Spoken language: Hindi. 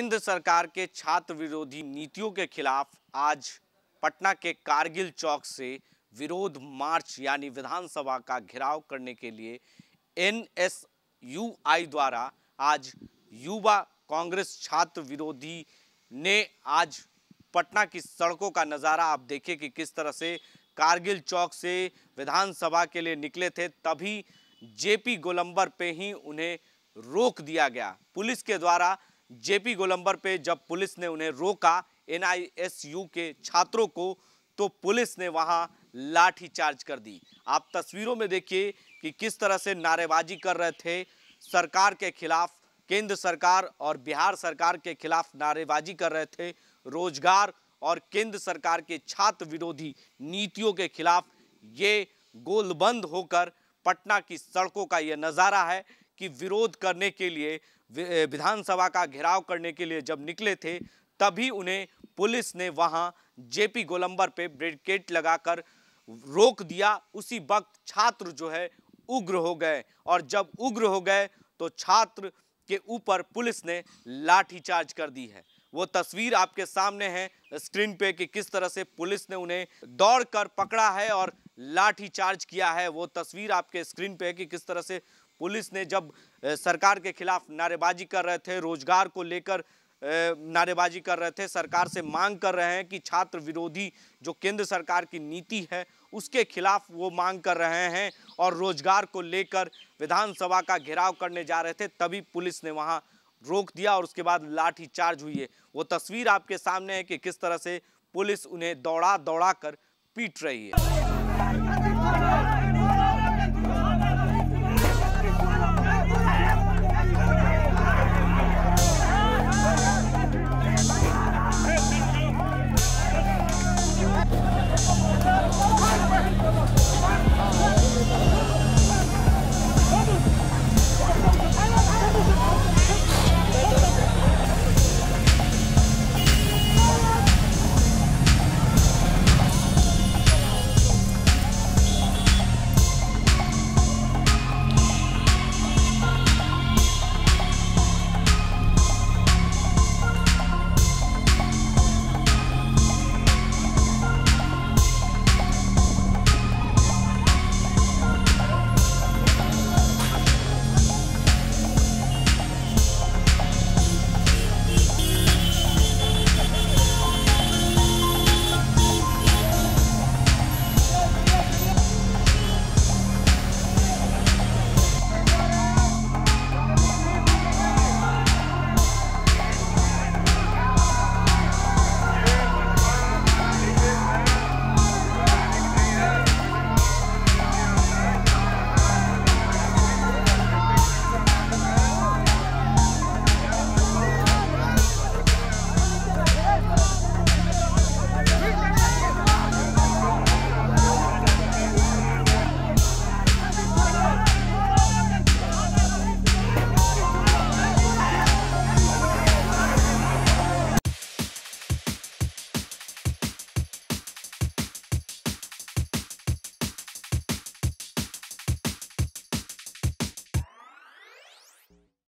केंद्र सरकार के छात्र विरोधी नीतियों के खिलाफ आज पटना के कारगिल चौक से विरोध मार्च यानी विधानसभा का घेराव करने के लिए एनएसयूआई द्वारा आज युवा कांग्रेस छात्र विरोधी ने आज पटना की सड़कों का नज़ारा आप देखिए कि किस तरह से कारगिल चौक से विधानसभा के लिए निकले थे, तभी जेपी गोलंबर पे ही उन्हें रोक दिया गया। पुलिस के द्वारा जेपी गोलंबर पे जब पुलिस ने उन्हें रोका एनआईएसयू के छात्रों को तो पुलिस ने वहाँ लाठी चार्ज कर दी। आप तस्वीरों में देखिए कि किस तरह से नारेबाजी कर रहे थे। सरकार के खिलाफ, केंद्र सरकार और बिहार सरकार के खिलाफ नारेबाजी कर रहे थे। रोज़गार और केंद्र सरकार के छात्र विरोधी नीतियों के खिलाफ ये गोलबंद होकर पटना की सड़कों का ये नज़ारा है। कि विरोध करने के लिए विधानसभा का घेराव करने के लिए जब निकले थे, तभी उन्हें पुलिस ने वहाँ जेपी गोलंबर पे ब्रिकेट लगाकर रोक दिया। उसी वक्त छात्र जो है उग्र हो गए और जब उग्र हो गए तो छात्र के ऊपर पुलिस ने लाठीचार्ज कर दी है। वो तस्वीर आपके सामने है, स्क्रीन पे कि किस तरह से पुलिस ने उन्हें दौड़कर पकड़ा है और लाठी चार्ज किया है। वो तस्वीर आपके स्क्रीन पे है कि किस तरह से पुलिस ने जब सरकार के खिलाफ नारेबाजी कर रहे थे, रोज़गार को लेकर नारेबाजी कर रहे थे, सरकार से मांग कर रहे हैं कि छात्र विरोधी जो केंद्र सरकार की नीति है, उसके खिलाफ वो मांग कर रहे हैं और रोज़गार को लेकर विधानसभा का घेराव करने जा रहे थे, तभी पुलिस ने वहाँ रोक दिया और उसके बाद लाठी चार्ज हुई है। वो तस्वीर आपके सामने है कि किस तरह से पुलिस उन्हें दौड़ा दौड़ा कर पीट रही है।